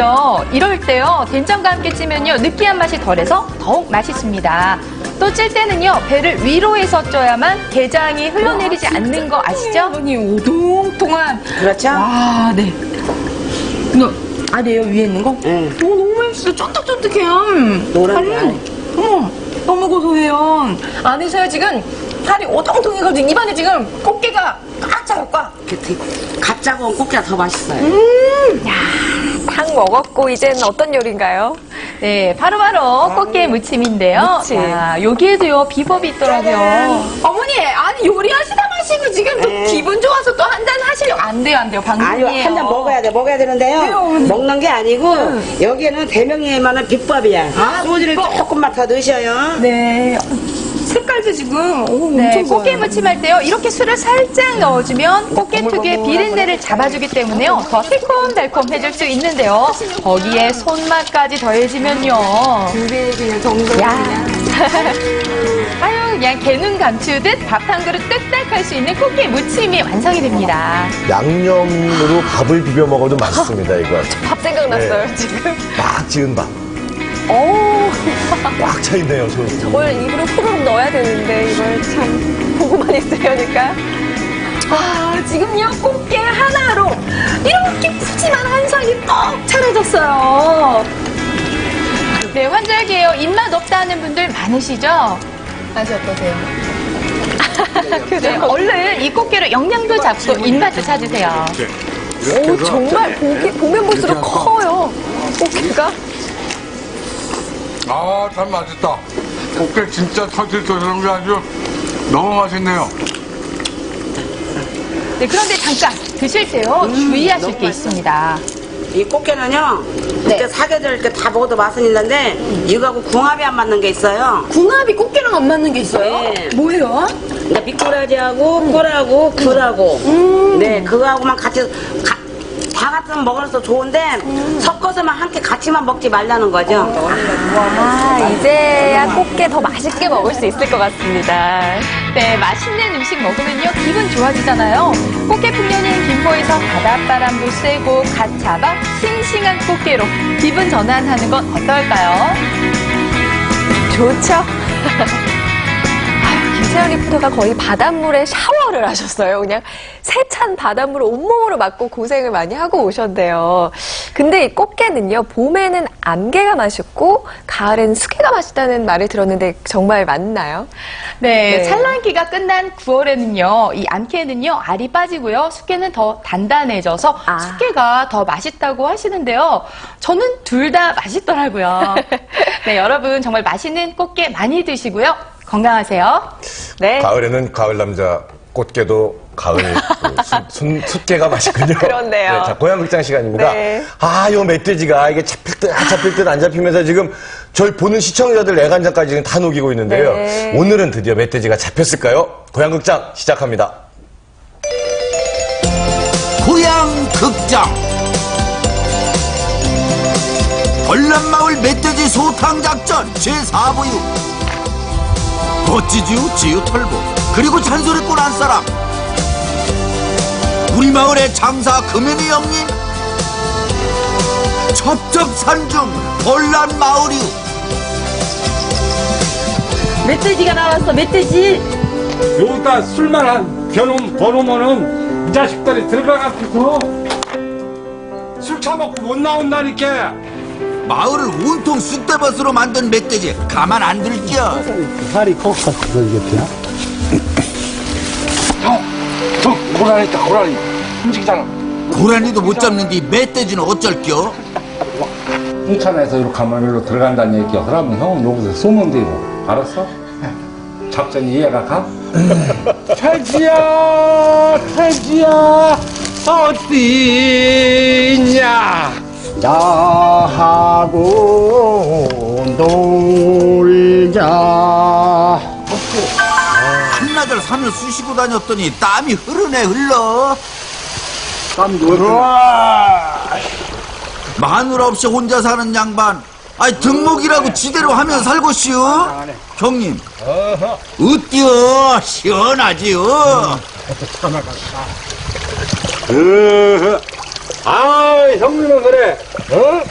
아시죠? 이럴 때요, 된장과 함께 찌면요, 느끼한 맛이 덜해서 더욱 맛있습니다. 또 찔 때는요, 배를 위로 해서 쪄야만 게장이 흘러내리지 않는 거 아시죠? 아니 오동통한 그렇죠? 와 네. 이거 아래요 위에 있는 거? 응. 오 너무 맛있어 쫀득쫀득해요. 노란 게 어머 너무 고소해요. 안에서요 지금 살이 오동통해가지고 입안에 지금 꽃게가 꽉 차요 꽉. 갓 짜고 꽃게가 더 맛있어요. 탕 먹었고 이제는 어떤 요리인가요? 네, 바로바로 꽃게 무침인데요. 무침. 자, 여기에도요, 비법이 있더라고요. 어머니 아니 요리하시다 마시고 지금 또 네. 기분 좋아서 또 한 잔 하시려고 안 돼요 안 돼요 아유, 방송이에요. 한 잔 먹어야 돼, 먹어야 되는데요. 왜요, 어머니? 먹는 게 아니고, 여기에는 대명예만한 비법이야. 아, 소주를? 조금만 더 넣으셔요. 네. 색깔도 지금 오, 네, 엄청 꽃게 좋아요. 무침할 때요, 이렇게 술을 살짝 넣어주면 꽃게 특유의 비린내를 잡아주기 때문에요, 더 새콤달콤해질 수 있는데요. 거기에 손맛까지 더해지면요. 그냥 정성 야. 아유, 그냥 개눈 감추듯 밥 한 그릇 뚝딱 할 수 있는 꽃게 무침이 완성이 됩니다. 양념으로 밥을 비벼 먹어도 맛있습니다, 이거. 밥 생각났어요 네. 지금. 막 지은 밥. 오 꽉 차 있네요, 저. 저걸 입으로 후루룩 넣어야 되는데 이걸 참 보고만 있으려니까. 아, 지금요, 꽃게 하나로 이렇게 푸짐한 한상이 떡 차려졌어요. 네, 환절기에요. 입맛 없다는 분들 많으시죠? 맛이 어떠세요? 네, 얼른 이 꽃게로 영양도 잡고 입맛도 찾으세요. 오 정말 보기, 보면 볼수록 커요. 꽃게가. 아, 참 맛있다. 꽃게 진짜 터질터질한 게 아주 너무 맛있네요. 네, 그런데 잠깐 드실 때요 주의하실 게 있습니다. 이 꽃게는요, 네. 그때 사계절 이렇게 다 먹어도 맛은 있는데, 이거하고 궁합이 안 맞는 게 있어요. 궁합이 꽃게랑 안 맞는 게 있어요? 네. 뭐예요? 그러니까 미꾸라지하고 꿀하고 굴하고 네 그거하고만 같이 가- 다 같으면 먹어서 좋은데 섞어서만 함께 같이만 먹지 말라는 거죠. 아 이제야 꽃게 더 맛있게 먹을 수 있을 것 같습니다. 네, 맛있는 음식 먹으면요 기분 좋아지잖아요. 꽃게 풍년인 김포에서 바닷바람도 쐬고 갓 잡아 싱싱한 꽃게로 기분 전환하는 건 어떨까요? 좋죠? 김세현 리포터가 거의 바닷물에 샤워를 하셨어요. 그냥 세찬 바닷물을 온몸으로 맞고 고생을 많이 하고 오셨대요. 근데 이 꽃게는요, 봄에는 암게가 맛있고, 가을엔 수게가 맛있다는 말을 들었는데 정말 맞나요? 네, 네. 산란기가 끝난 9월에는요, 이 암캐는요, 알이 빠지고요, 숙회는 더 단단해져서 아. 숙회가 더 맛있다고 하시는데요. 저는 둘 다 맛있더라고요. 네, 여러분 정말 맛있는 꽃게 많이 드시고요. 건강하세요. 네. 가을에는 가을 남자 꽃게도 가을 순- 숫게가 맛있군요. 그렇네요. 자, 고향극장 시간입니다. 네. 아, 요 멧돼지가 이게 잡힐 듯, 안 잡힐 듯, 안 잡히면서 지금 저희 보는 시청자들 애간장까지 지금 다 녹이고 있는데요. 네. 오늘은 드디어 멧돼지가 잡혔을까요? 고향극장 시작합니다. 고향 극장 벌란마을 멧돼지 소탕 작전 제4부유 멋지지요 지우 털보. 그리고 잔소리꾼 한 사람. 우리 마을의 장사 금연이 형님 첩첩산중 벌란 마을이유 멧돼지가 나왔어, 멧돼지. 여기다 술만 한 겨놈 버놓으면은 이 자식들이 들어가가지고 술 처먹고 못 나온다니까 마을을 온통 쑥대밭으로 만든 멧돼지 가만 안 둘겨 살이 kokkok거 이겠냐? 형! 형! 고라니 있다 고라니 움직이잖아 고라니도 못 잡는데 이 멧돼지는 어쩔겨 홍천에서 이렇게 가면 일로 들어간다는 얘기야 그러면 형은 여기서 쏘면 되고 알았어? 작전이 이해가 가? 돼지야 돼지야 어디 있냐 나하고 놀자. 한나절 산을 쑤시고 다녔더니 땀이 흐르네 흘러. 마누라 없이 혼자 사는 양반. 아이 등목이라고 지대로 하면 살고시오 형님. 어때요 시원하지요. 아 형님은 그래 어?